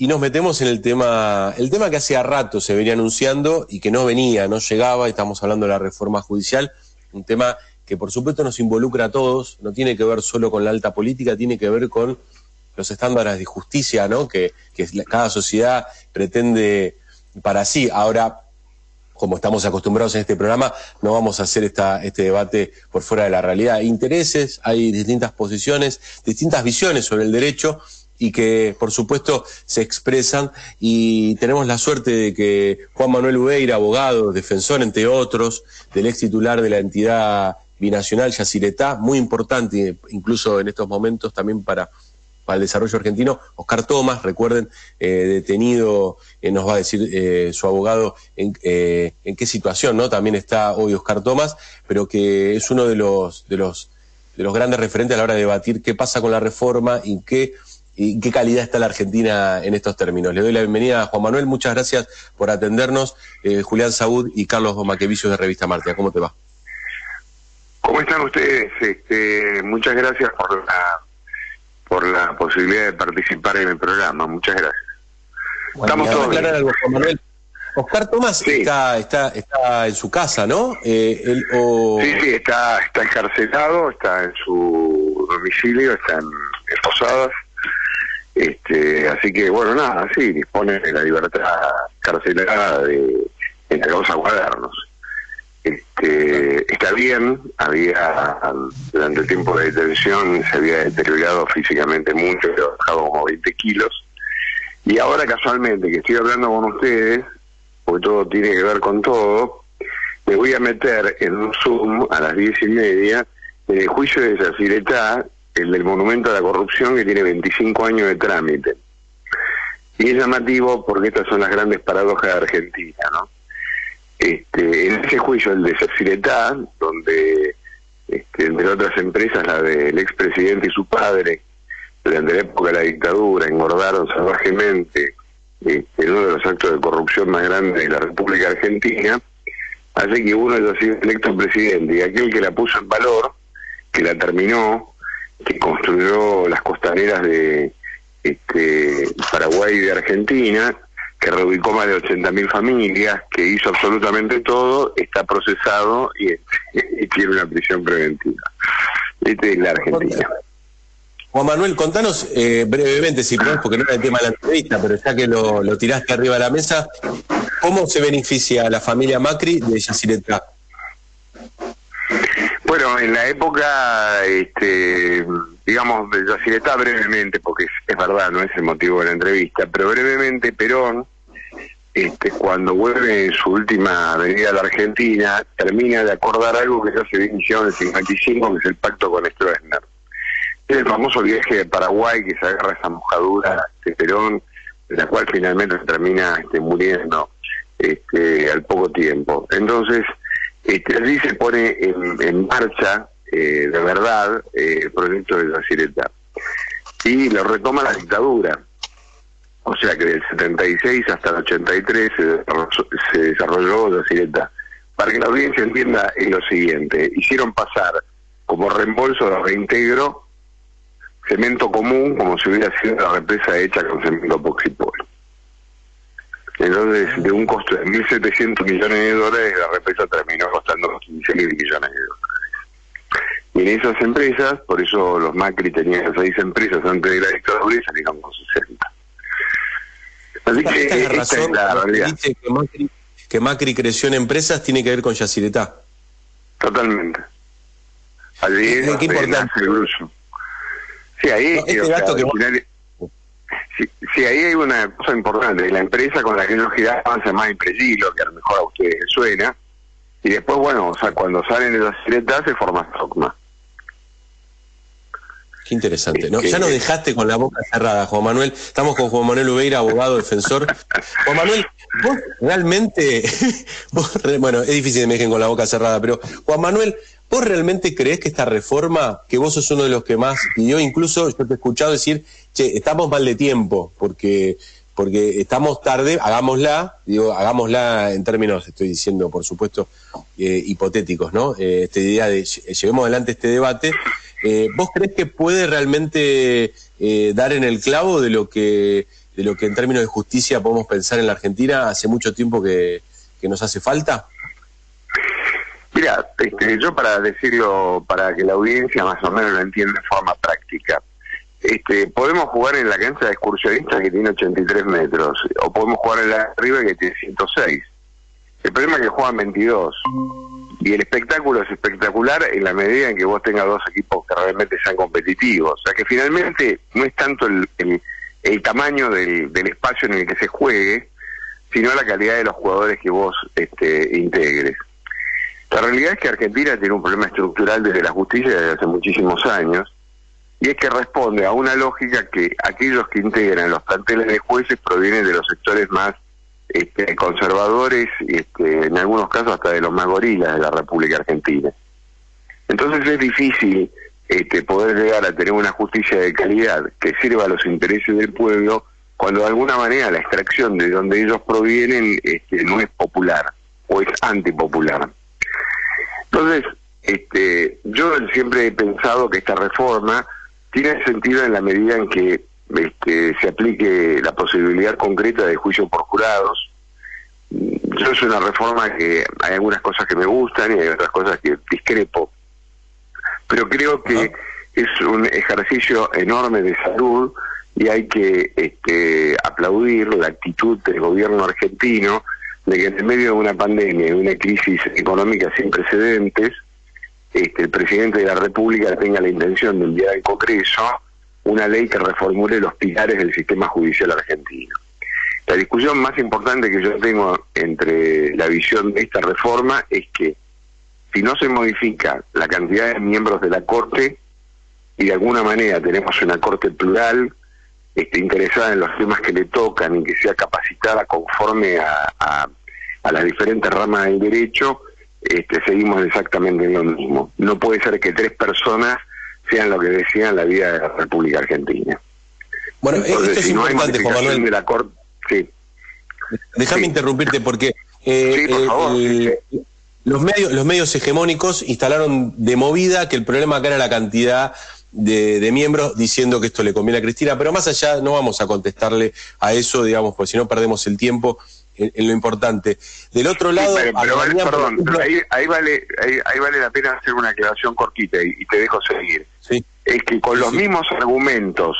y nos metemos en el tema, el tema que hacía rato se venía anunciando y que no venía, no llegaba, estamos hablando de la reforma judicial, un tema que por supuesto nos involucra a todos, no tiene que ver solo con la alta política, tiene que ver con los estándares de justicia, ¿no? Que, que cada sociedad pretende para sí. Ahora, como estamos acostumbrados en este programa, no vamos a hacer esta, este debate por fuera de la realidad. Hay intereses, hay distintas posiciones, distintas visiones sobre el derecho y que por supuesto se expresan y tenemos la suerte de que Juan Manuel Ubeira, abogado, defensor entre otros, del ex titular de la entidad binacional Yacyretá, muy importante incluso en estos momentos también para para el desarrollo argentino. Oscar Tomás, recuerden, eh, detenido, eh, nos va a decir eh, su abogado en, en, qué situación, ¿no? También está hoy Oscar Tomás, pero que es uno de los, de los, de los grandes referentes a la hora de debatir qué pasa con la reforma y qué, y qué calidad está la Argentina en estos términos. Le doy la bienvenida a Juan Manuel, muchas gracias por atendernos. Julián Saúd y Carlos Maquevicius de Revista Martia, ¿cómo te va? ¿Cómo están ustedes? Este, muchas gracias por la por la posibilidad de participar en el programa. Muchas gracias. Estamos todos. aclarar algo, Juan Manuel. Oscar Tomás está, está, está en su casa, ¿no? Eh, Sí, sí, está, está encarcelado, está en su domicilio, está en, Posadas. Este, así que, bueno, nada, sí, dispone de la libertad carcelada de, en la causa. Este, está bien, había durante el tiempo de detención se había deteriorado físicamente mucho, había bajado como 20 kilos, y ahora casualmente que estoy hablando con ustedes, porque todo tiene que ver con todo, me voy a meter en un Zoom a las diez y media en el juicio de Zaciretá, el del Monumento a la Corrupción, que tiene 25 años de trámite. Y es llamativo porque estas son las grandes paradojas de Argentina, ¿no? Este, en ese juicio, el de Cefiretá, donde, este, entre otras empresas, la del expresidente y su padre, durante la época de la dictadura, engordaron salvajemente este, en uno de los actos de corrupción más grandes de la República Argentina, hace que uno haya sido electo presidente y aquel que la puso en valor, que la terminó, que construyó las costaneras de este, Paraguay y de Argentina, que reubicó más de 80.000 familias, que hizo absolutamente todo, está procesado y, tiene una prisión preventiva. Este es la Argentina. Juan Manuel, contanos eh, brevemente, si puedes, porque no era el tema de la entrevista, pero ya que lo, lo tiraste arriba de la mesa, ¿cómo se beneficia la familia Macri de Yacyretá? Bueno, en la época, este, digamos, de Yacyretá brevemente, porque es, verdad, no es el motivo de la entrevista, pero brevemente Perón este, cuando vuelve en su última venida a la Argentina, termina de acordar algo que ya se inició en el 55, que es el pacto con Stroessner. Es el famoso viaje de Paraguay que se agarra esa mojadura de Perón, de la cual finalmente termina este, muriendo este, al poco tiempo. Entonces, este, allí se pone en, marcha eh, de verdad eh, el proyecto de la Cireta. Y lo retoma la dictadura o sea que del 76 hasta el 83 se desarrolló, se desarrolló Para que la audiencia entienda es lo siguiente, hicieron pasar como reembolso de reintegro cemento común como si hubiera sido la represa hecha con cemento poxipol. Entonces, de un costo de 1.700 millones de dólares, la represa terminó costando 15.000 millones de dólares. Y en esas empresas, por eso los Macri tenían seis empresas antes de la dictadura y salieron con 60. Así que esta es la razón dice que Macri, creció en empresas tiene que ver con Yacyretá. Totalmente. Allí es qué importante. El Sí, ahí, este sí, ahí hay una cosa importante. La empresa con la que ellos giraban se llama Impregilo, que a lo mejor a ustedes les suena. Y después, bueno, o sea, cuando salen de la se forma Socma. Qué interesante. ¿no? Ya nos dejaste con la boca cerrada, Juan Manuel. Estamos con Juan Manuel Ubeira, abogado, defensor. Juan Manuel, vos realmente, bueno, es difícil que me dejen con la boca cerrada, pero Juan Manuel, ¿vos realmente crees que esta reforma, que vos sos uno de los que más pidió, incluso yo te he escuchado decir, che, estamos mal de tiempo, porque porque estamos tarde, hagámosla, digo, hagámosla en términos, estoy diciendo, por supuesto, eh, hipotéticos, ¿no? Eh, esta idea de llevemos adelante este debate, eh, ¿Vos crees que puede realmente dar en el clavo de lo que de lo que en términos de justicia podemos pensar en la Argentina hace mucho tiempo que, nos hace falta? Mira, este, yo para decirlo, para que la audiencia más o menos lo entienda de forma práctica, este, podemos jugar en la cancha de excursionistas que tiene 83 metros, o podemos jugar en la arriba que tiene 106. El problema es que juegan 22. Y el espectáculo es espectacular en la medida en que vos tengas dos equipos que realmente sean competitivos. O sea que finalmente no es tanto el, el, tamaño del, del, espacio en el que se juegue, sino la calidad de los jugadores que vos este, integres. La realidad es que Argentina tiene un problema estructural desde la justicia desde hace muchísimos años, y es que responde a una lógica que aquellos que integran los planteles de jueces provienen de los sectores más este, conservadores, este, en algunos casos hasta de los más gorilas de la República Argentina. Entonces es difícil este, poder llegar a tener una justicia de calidad que sirva a los intereses del pueblo cuando de alguna manera la extracción de donde ellos provienen este, no es popular o es antipopular. Entonces, este, yo siempre he pensado que esta reforma tiene sentido en la medida en que este, se aplique la posibilidad concreta de juicio por jurados. Yo es una reforma que hay algunas cosas que me gustan y hay otras cosas que discrepo, pero creo que es un ejercicio enorme de salud y hay que este, aplaudir la actitud del gobierno argentino de que en medio de una pandemia y una crisis económica sin precedentes, este, el presidente de la República tenga la intención de enviar al Congreso una ley que reformule los pilares del sistema judicial argentino. La discusión más importante que yo tengo entre la visión de esta reforma es que si no se modifica la cantidad de miembros de la Corte y de alguna manera tenemos una Corte plural, este, interesada en los temas que le tocan y que sea capacitada conforme a, a, las diferentes ramas del derecho, este, seguimos exactamente en lo mismo. No puede ser que tres personas sean lo que decían la vida de la República Argentina. Bueno, esto es importante, Juan Manuel. De la corte, sí. Déjame interrumpirte porque eh, eh, los medios los medios hegemónicos instalaron de movida que el problema acá era la cantidad de, miembros diciendo que esto le conviene a Cristina, pero más allá no vamos a contestarle a eso, digamos, porque si no perdemos el tiempo en, lo importante. Del otro lado... perdón, ahí, vale, ahí, vale la pena hacer una aclaración cortita y, te dejo seguir. Es que con los mismos argumentos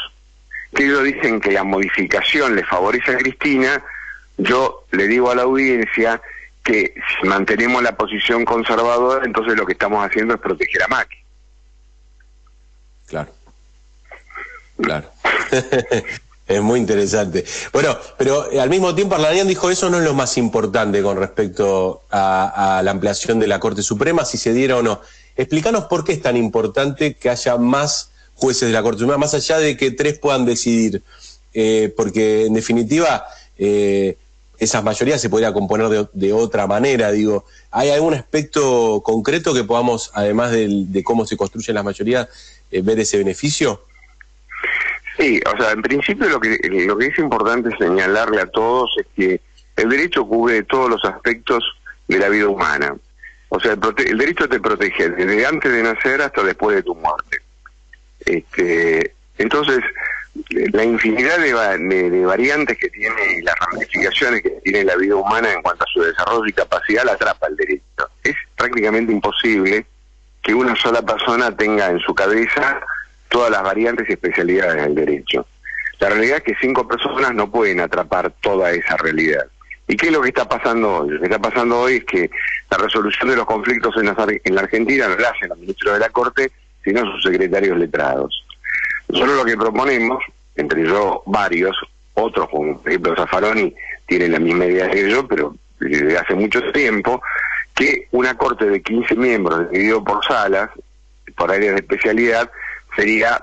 que ellos dicen que la modificación le favorece a Cristina, yo le digo a la audiencia que si mantenemos la posición conservadora, entonces lo que estamos haciendo es proteger a Macri. Claro. Claro. Es muy interesante. Bueno, pero eh, al mismo tiempo Arlanian dijo eso no es lo más importante con respecto a, la ampliación de la Corte Suprema, si se diera o no. Explícanos por qué es tan importante que haya más jueces de la Corte Suprema, más allá de que tres puedan decidir, eh, porque en definitiva eh, esas mayorías se podría componer de, otra manera. Digo, ¿hay algún aspecto concreto que podamos, además de, cómo se construyen las mayorías, ver ese beneficio? Sí, o sea, en principio lo que, lo que es importante señalarle a todos es que el derecho cubre todos los aspectos de la vida humana. O sea, el, derecho te protege desde antes de nacer hasta después de tu muerte. Este, entonces, la infinidad de, variantes que tiene, las ramificaciones que tiene la vida humana en cuanto a su desarrollo y capacidad, la atrapa el derecho. Es prácticamente imposible que una sola persona tenga en su cabeza todas las variantes y especialidades del derecho. La realidad es que cinco personas no pueden atrapar toda esa realidad. ¿Y qué es lo que está pasando hoy? Lo que está pasando hoy es que la resolución de los conflictos en la, en la Argentina no la hacen los ministros de la Corte, sino sus secretarios letrados. Nosotros lo que proponemos, entre yo varios, otros como por ejemplo Zaffaroni, tienen la misma idea que yo, pero desde hace mucho tiempo, que una corte de 15 miembros dividido por salas, por áreas de especialidad, sería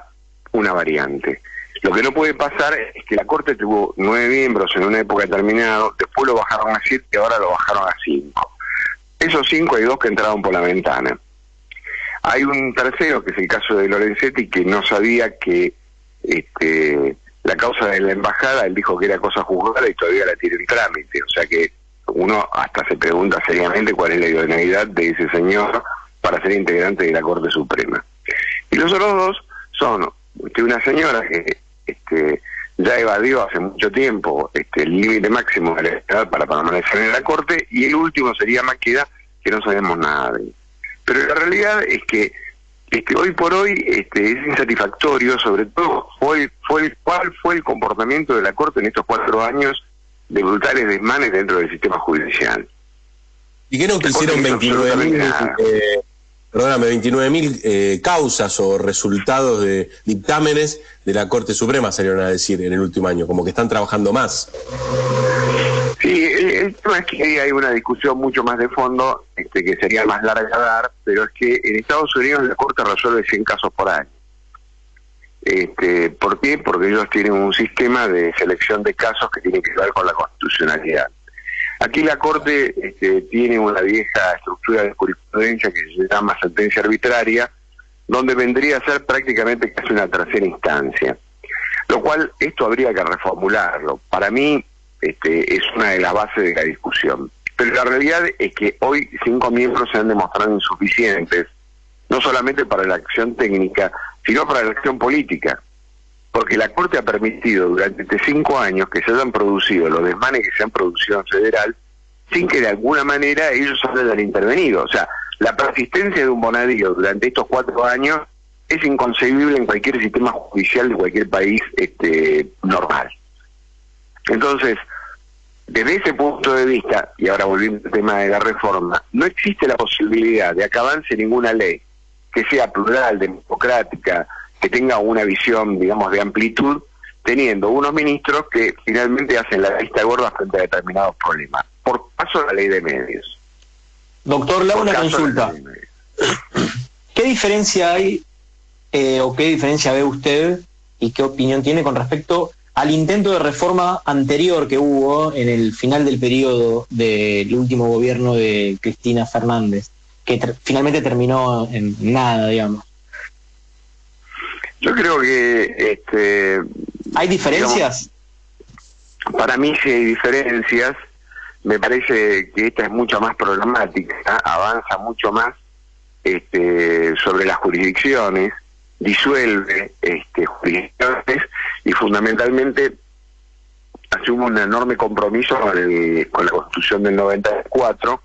una variante. Lo que no puede pasar es que la Corte tuvo nueve miembros en una época determinada, después lo bajaron a siete y ahora lo bajaron a cinco. Esos cinco hay dos que entraron por la ventana. Hay un tercero, que es el caso de Lorenzetti, que no sabía que este, la causa de la embajada, él dijo que era cosa juzgada y todavía la tiene en trámite. O sea que uno hasta se pregunta seriamente cuál es la idoneidad de ese señor para ser integrante de la Corte Suprema. Y los otros dos son una señora que este, ya evadió hace mucho tiempo este, el límite máximo de la edad para permanecer en la Corte, y el último sería Maqueda, que no sabemos nada de él. Pero la realidad es que este, hoy por hoy este, es insatisfactorio, sobre todo fue, fue, cuál fue el comportamiento de la Corte en estos cuatro años de brutales desmanes dentro del sistema judicial. ¿Y qué no quisieron 29.000 eh, perdóname, 29.000 eh, causas o resultados de dictámenes de la Corte Suprema salieron a decir en el último año, como que están trabajando más? Tema es que hay una discusión mucho más de fondo, este, que sería más larga dar, pero es que en Estados Unidos la Corte resuelve 100 casos por año. Este, ¿Por qué? Porque ellos tienen un sistema de selección de casos que tiene que ver con la constitucionalidad. Aquí la Corte este, tiene una vieja estructura de jurisprudencia que se llama sentencia arbitraria, donde vendría a ser prácticamente casi una tercera instancia. Lo cual, esto habría que reformularlo. Para mí, este, es una de las bases de la discusión. Pero la realidad es que hoy cinco miembros se han demostrado insuficientes, no solamente para la acción técnica, sino para la acción política. Porque la Corte ha permitido durante estos cinco años que se hayan producido los desmanes que se han producido en federal, sin que de alguna manera ellos hayan intervenido. O sea, la persistencia de un bonadío durante estos cuatro años es inconcebible en cualquier sistema judicial de cualquier país este, normal. Entonces, desde ese punto de vista, y ahora volviendo al tema de la reforma, no existe la posibilidad de que avance ninguna ley que sea plural, democrática, que tenga una visión, digamos, de amplitud, teniendo unos ministros que finalmente hacen la vista gorda frente a determinados problemas. Por paso la ley de medios. Doctor, le hago una consulta. ¿Qué diferencia hay eh, o qué diferencia ve usted y qué opinión tiene con respecto al intento de reforma anterior que hubo en el final del periodo del último gobierno de Cristina Fernández, que finalmente terminó en nada, digamos. Yo creo que... Este, ¿Hay diferencias? para mí sí hay diferencias. Me parece que esta es mucho más problemática, avanza mucho más este, sobre las jurisdicciones disuelve este, jurisdicciones y fundamentalmente asume un enorme compromiso con, con la Constitución del 94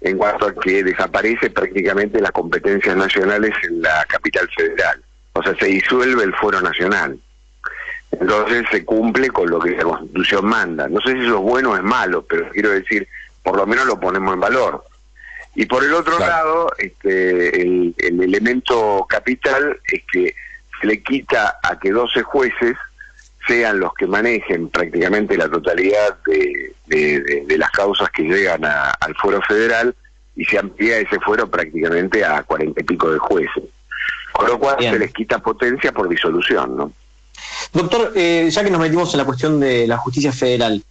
en cuanto a que desaparece prácticamente las competencias nacionales en la capital federal. O sea, se disuelve el fuero nacional. Entonces se cumple con lo que la Constitución manda. No sé si eso es bueno o es malo, pero quiero decir, por lo menos lo ponemos en valor. Y por el otro lado, este, el, elemento capital es que se le quita a que 12 jueces sean los que manejen prácticamente la totalidad de, las causas que llegan al fuero federal y se amplía ese fuero prácticamente a cuarenta y pico de jueces. Con lo cual se les quita potencia por disolución, ¿no? Doctor, eh, ya que nos metimos en la cuestión de la justicia federal,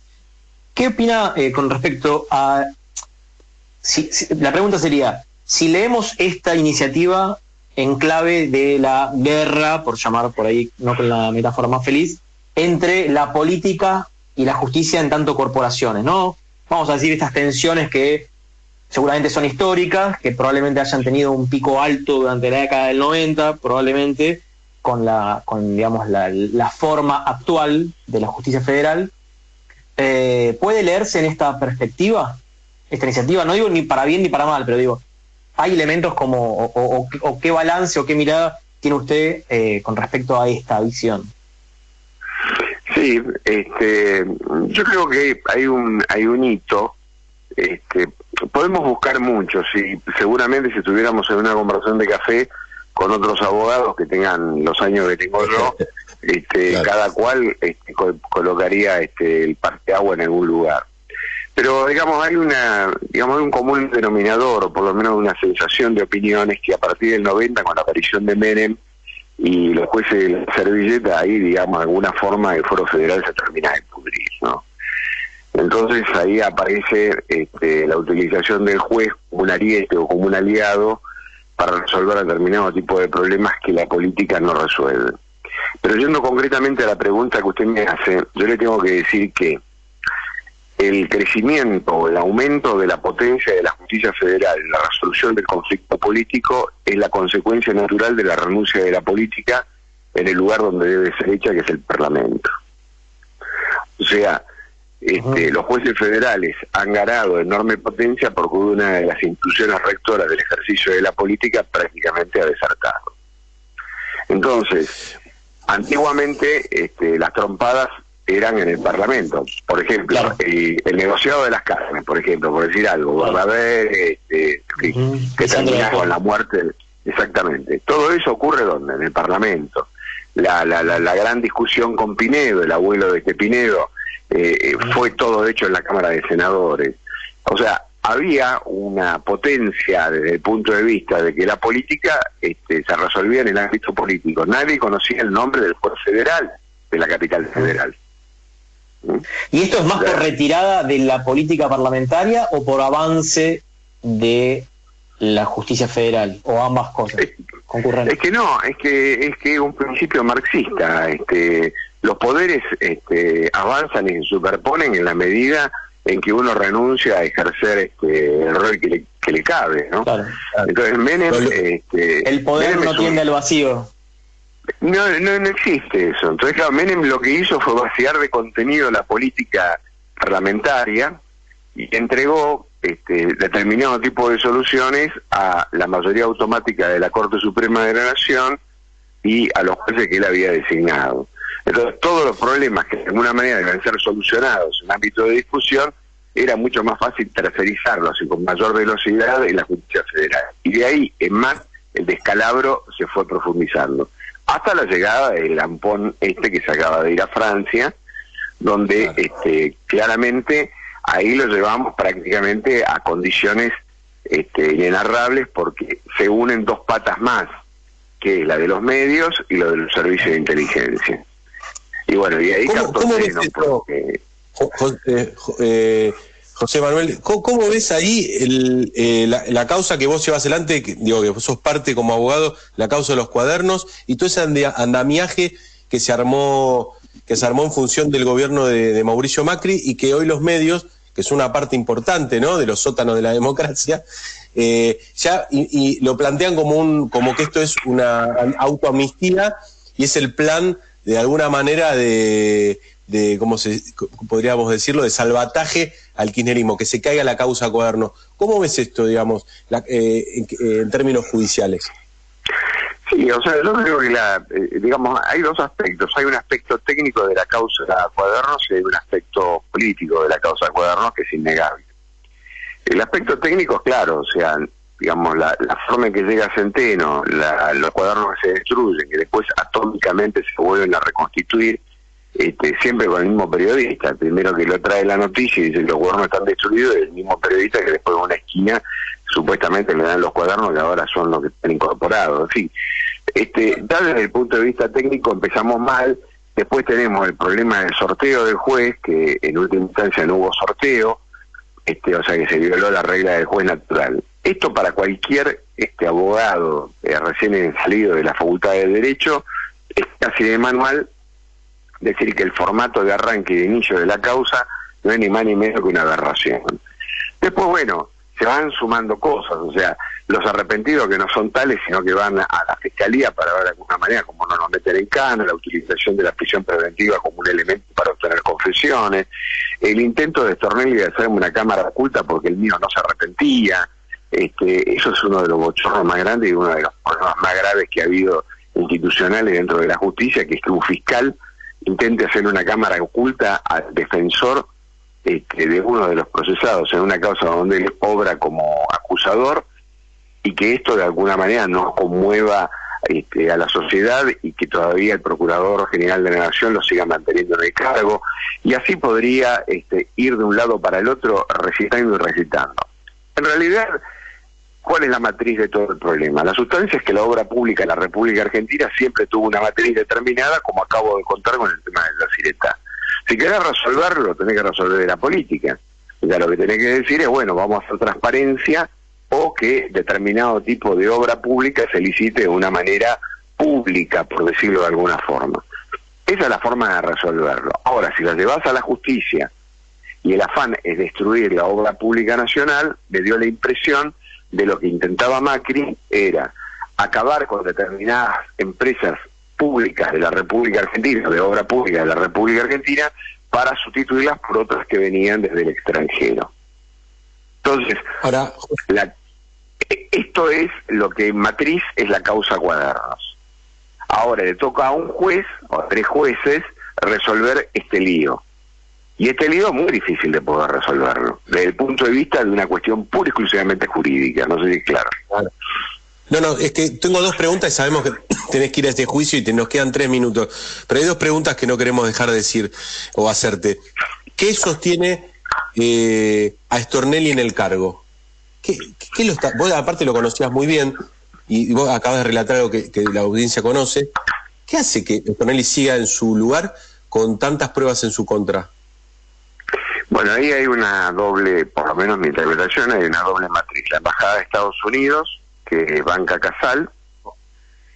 ¿qué opina eh, con respecto a la pregunta sería, si leemos esta iniciativa en clave de la guerra, por llamar por ahí, no con la metáfora más feliz, entre la política y la justicia en tanto corporaciones, ¿no? Vamos a decir estas tensiones que seguramente son históricas, que probablemente hayan tenido un pico alto durante la década del 90, probablemente con la, con digamos la, forma actual de la justicia federal. Eh, ¿Puede leerse en esta perspectiva? esta iniciativa? No digo ni para bien ni para mal, pero digo, ¿hay elementos como, o, qué balance o qué mirada tiene usted eh, con respecto a esta visión? Sí, este, yo creo que hay un, hay un hito. Este, podemos buscar mucho, si seguramente si estuviéramos en una conversación de café con otros abogados que tengan los años que tengo yo, este, cada cual este, colocaría este, el agua en algún lugar. Pero digamos hay una digamos hay un común denominador o por lo menos una sensación de opiniones que a partir del 90 con la aparición de Menem y los jueces de la servilleta ahí digamos de alguna forma el foro federal se termina de pudrir, ¿no? Entonces ahí aparece este, la utilización del juez como un ariete o como un aliado para resolver determinado tipo de problemas que la política no resuelve. Pero yendo concretamente a la pregunta que usted me hace, yo le tengo que decir que el crecimiento, el aumento de la potencia de la justicia federal en la resolución del conflicto político es la consecuencia natural de la renuncia de la política en el lugar donde debe ser hecha, que es el Parlamento. O sea, este, los jueces federales han ganado enorme potencia porque una de las instituciones rectoras del ejercicio de la política prácticamente ha desertado. Entonces, antiguamente este, las trompadas eran en el Parlamento. Por ejemplo, el, negociado de las carnes, por ejemplo, por decir algo, ver, este, que termina con la muerte. Exactamente. Todo eso ocurre donde? En el Parlamento. La, la, la, la gran discusión con Pinedo, el abuelo de este Pinedo, eh, fue todo hecho en la Cámara de Senadores. O sea, había una potencia desde el punto de vista de que la política este, se resolvía en el ámbito político. Nadie conocía el nombre del juez federal de la capital federal. ¿Y esto es más por retirada de la política parlamentaria o por avance de la justicia federal o ambas cosas concurrentes? Es que no, es que es que un principio marxista, este los poderes este, avanzan y se superponen en la medida en que uno renuncia a ejercer este, el rol que le, cabe, ¿no? Entonces Menem... Este, el poder no tiende al vacío. No, no, existe eso. Entonces, claro, Menem lo que hizo fue vaciar de contenido la política parlamentaria y entregó este, determinado tipo de soluciones a la mayoría automática de la Corte Suprema de la Nación y a los jueces que él había designado. Entonces, todos los problemas que de alguna manera deben ser solucionados en ámbito de discusión, era mucho más fácil tercerizarlos y con mayor velocidad en la justicia federal. Y de ahí en más, el descalabro se fue profundizando. Hasta la llegada del lampón este que se acaba de ir a Francia, donde este, claramente ahí lo llevamos prácticamente a condiciones este, inenarrables porque se unen dos patas más, que es la de los medios y lo de los servicios de inteligencia. Y bueno, y ahí ¿Cómo, ves eh, José Manuel, ¿cómo, ves ahí el, eh, la, causa que vos llevas adelante, digo que vos sos parte como abogado, la causa de los cuadernos y todo ese andamiaje que se armó que se armó en función del gobierno de, Mauricio Macri y que hoy los medios, que es una parte importante ¿no? de los sótanos de la democracia, eh, ya y, lo plantean como un como que esto es una autoamnistía y es el plan de alguna manera de, de ¿cómo se, podríamos decirlo?, de salvataje al kirchnerismo, que se caiga la causa cuaderno. ¿Cómo ves esto, digamos, eh, en, términos judiciales? Sí, o sea, yo creo que, la, eh, digamos, hay dos aspectos. Hay un aspecto técnico de la causa cuadernos y hay un aspecto político de la causa cuadernos que es innegable. El aspecto técnico es claro, o sea, digamos, la, forma en que llega Centeno, los cuadernos que se destruyen, que después atómicamente se vuelven a reconstituir, este, siempre con el mismo periodista, primero que lo trae la noticia y dice los cuadernos están destruidos, es el mismo periodista que después en una esquina supuestamente le dan los cuadernos que ahora son los que están incorporados. En fin, este, desde el punto de vista técnico empezamos mal, después tenemos el problema del sorteo del juez, que en última instancia no hubo sorteo, este, o sea que se violó la regla del juez natural. Esto para cualquier este abogado eh, recién salido de la Facultad de Derecho es casi de manual decir que el formato de arranque y de inicio de la causa no es ni más ni menos que una aberración. Después, bueno, se van sumando cosas, o sea, los arrepentidos que no son tales, sino que van a la fiscalía para ver de alguna manera cómo no nos meten en cana, la utilización de la prisión preventiva como un elemento para obtener confesiones, el intento de Stornelli de hacerme una cámara oculta porque el mío no se arrepentía, este, eso es uno de los bochornos más grandes y uno de los problemas más graves que ha habido institucionales dentro de la justicia, que es que un fiscal intente hacer una cámara oculta al defensor este, de uno de los procesados en una causa donde él obra como acusador y que esto de alguna manera no conmueva este, a la sociedad y que todavía el Procurador General de la Nación lo siga manteniendo en el cargo y así podría este, ir de un lado para el otro recitando y recitando. En realidad, ¿Cuál es la matriz de todo el problema? La sustancia es que la obra pública en la República Argentina siempre tuvo una matriz determinada, como acabo de contar con el tema de la Cireta. Si querés resolverlo, lo tenés que resolver de la política. Ya lo que tenés que decir es, bueno, vamos a hacer transparencia o que determinado tipo de obra pública se licite de una manera pública, por decirlo de alguna forma. Esa es la forma de resolverlo. Ahora, si la llevas a la justicia y el afán es destruir la obra pública nacional, me dio la impresión de lo que intentaba Macri era acabar con determinadas empresas públicas de la República Argentina, de obra pública de la República Argentina, para sustituirlas por otras que venían desde el extranjero. Entonces, Ahora, esto es lo que en matriz es la causa cuadernos. Ahora le toca a un juez o a tres jueces resolver este lío. Y este lío es muy difícil de poder resolverlo, desde el punto de vista de una cuestión pura y exclusivamente jurídica, no sé si es claro. No, no, es que tengo dos preguntas y sabemos que tenés que ir a este juicio y te, nos quedan tres minutos. Pero hay dos preguntas que no queremos dejar de decir o hacerte. ¿Qué sostiene eh, a Stornelli en el cargo? ¿Qué, lo está, vos aparte lo conocías muy bien y vos acabas de relatar algo que, la audiencia conoce. ¿Qué hace que Stornelli siga en su lugar con tantas pruebas en su contra? Bueno, ahí hay una doble, por lo menos mi interpretación, hay una doble matriz. La Embajada de Estados Unidos, que banca Casal,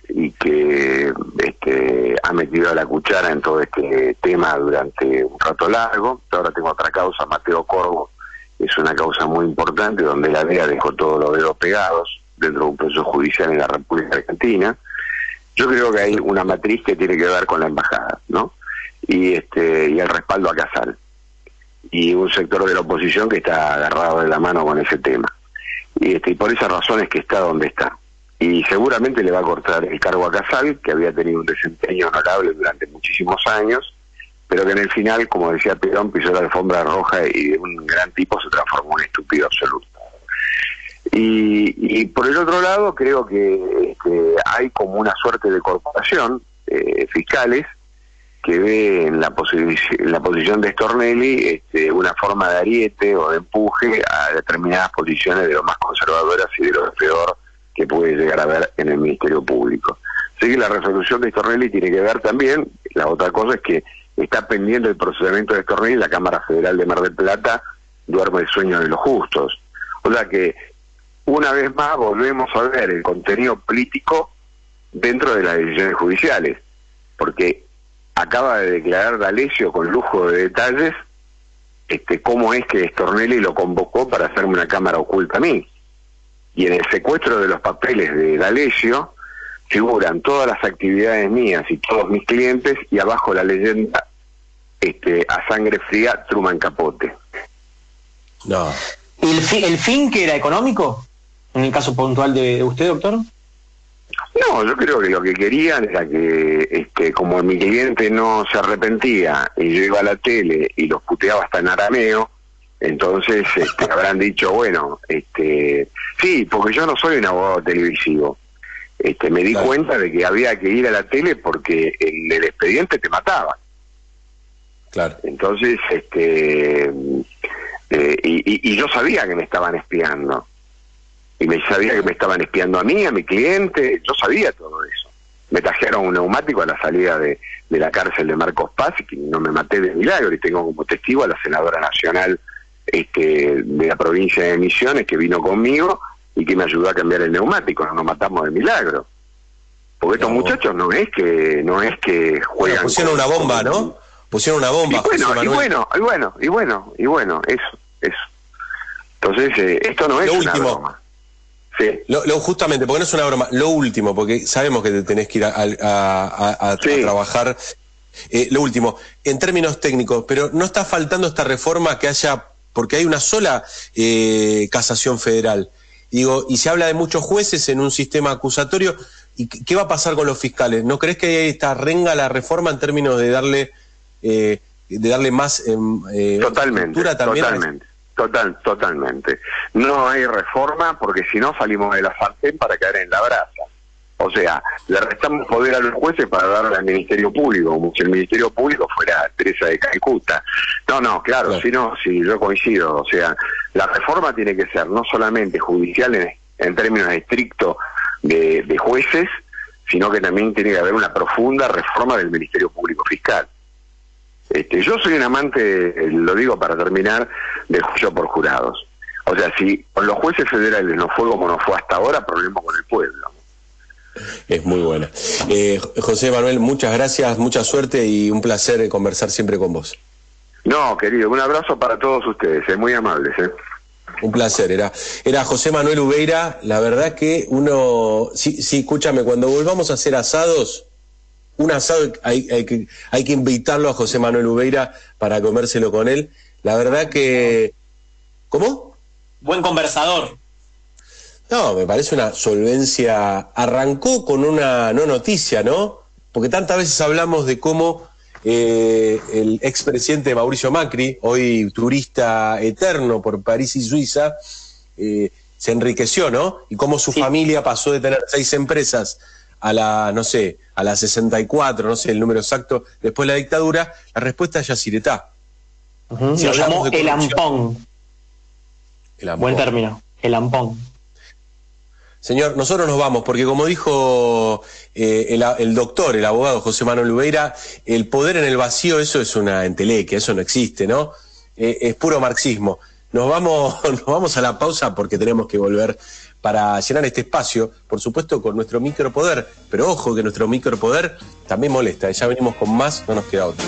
y que este, ha metido la cuchara en todo este tema durante un rato largo. Ahora tengo otra causa, Mateo Corvo, es una causa muy importante donde la DEA dejó todos los dedos pegados dentro de un proceso judicial en la República Argentina. Yo creo que hay una matriz que tiene que ver con la embajada, ¿no? Y este y el respaldo a Casal. Y un sector de la oposición que está agarrado de la mano con ese tema. Y este y por esas razones que está donde está. Y seguramente le va a cortar el cargo a Casal, que había tenido un desempeño honorable durante muchísimos años, pero que en el final, como decía Perón, pisó la alfombra roja y de un gran tipo se transformó en estúpido absoluto. Y, por el otro lado, creo que, hay como una suerte de corporación eh, fiscales que ve en la, en la posición de Stornelli este, una forma de ariete o de empuje a determinadas posiciones de lo más conservadoras y de lo peor que puede llegar a ver en el Ministerio Público. Así que la resolución de Stornelli tiene que ver también, la otra cosa es que está pendiente el procedimiento de Stornelli, la Cámara Federal de Mar del Plata duerme el sueño de los justos. O sea que una vez más volvemos a ver el contenido político dentro de las decisiones judiciales, porque acaba de declarar D'Alessio con lujo de detalles este cómo es que Stornelli lo convocó para hacerme una cámara oculta a mí. Y en el secuestro de los papeles de D'Alessio figuran todas las actividades mías y todos mis clientes y abajo la leyenda este a sangre fría Truman Capote. No. ¿El, ¿El fin que era económico? en el caso puntual de, usted, doctor? No, yo creo que lo que querían era que, este, como mi cliente no se arrepentía y yo iba a la tele y los puteaba hasta en arameo, entonces este, habrán dicho, bueno, este, sí, porque yo no soy un abogado televisivo. Este, me di cuenta de que había que ir a la tele porque en el expediente te mataban. Claro. Entonces, este, eh, y, y yo sabía que me estaban espiando y me sabía que me estaban espiando a mí, a mi cliente, yo sabía todo eso. Me trajeron un neumático a la salida de, la cárcel de Marcos Paz y que no me maté de milagro y tengo como testigo a la senadora nacional este, de la provincia de Misiones que vino conmigo y que me ayudó a cambiar el neumático, no nos matamos de milagro. Porque estos muchachos no es que no es que juegan. pusieron una bomba, ¿no? Pusieron una bomba. Y bueno, y bueno, y bueno, y bueno, y bueno, eso, eso. Entonces, eh, esto no es una broma. Sí. Lo, justamente, porque no es una broma, lo último, porque sabemos que te tenés que ir a, trabajar. Eh, lo último, en términos técnicos, pero no está faltando esta reforma que haya, porque hay una sola eh, casación federal. Digo, y se habla de muchos jueces en un sistema acusatorio. ¿Y qué va a pasar con los fiscales? ¿No crees que esta renga la reforma en términos de darle, eh, de darle más em, totalmente, Totalmente. Total, totalmente. No hay reforma porque si no salimos de la sartén para caer en la brasa. O sea, le restamos poder a los jueces para darle al Ministerio Público, como si el Ministerio Público fuera Teresa de Calcuta. No, no, claro, si no, si yo coincido. O sea, la reforma tiene que ser no solamente judicial en, términos estrictos de, de jueces, sino que también tiene que haber una profunda reforma del Ministerio Público Fiscal. Este, yo soy un amante, lo digo para terminar, del juicio por jurados. O sea, si con los jueces federales no fue como no fue hasta ahora, problema con el pueblo. Es muy buena. Eh, José Manuel, muchas gracias, mucha suerte y un placer conversar siempre con vos. No, querido, un abrazo para todos ustedes, es muy amables. ¿eh? Un placer, era, era José Manuel Ubeira, la verdad que uno, sí, sí, escúchame, cuando volvamos a hacer asados, un asado hay, que, hay que invitarlo a José Manuel Ubeira para comérselo con él. La verdad que... ¿Cómo? Buen conversador. No, me parece una solvencia. Arrancó con una no noticia, ¿no? Porque tantas veces hablamos de cómo eh, el expresidente Mauricio Macri, hoy turista eterno por París y Suiza, eh, se enriqueció, ¿no? Y cómo su familia pasó de tener seis empresas a la, no sé, a la 64, no sé el número exacto, después de la dictadura, la respuesta es Yacyretá. Uh Se llamó el ampón. el Buen término, el ampón. Señor, nosotros nos vamos, porque como dijo eh, el, doctor, el abogado José Manuel Ubeira, el poder en el vacío, eso es una entelequia, eso no existe, ¿no? Eh, es puro marxismo. Nos vamos, nos vamos a la pausa porque tenemos que volver para llenar este espacio, por supuesto con nuestro micropoder, pero ojo que nuestro micropoder también molesta, ya venimos con más, no nos queda otro.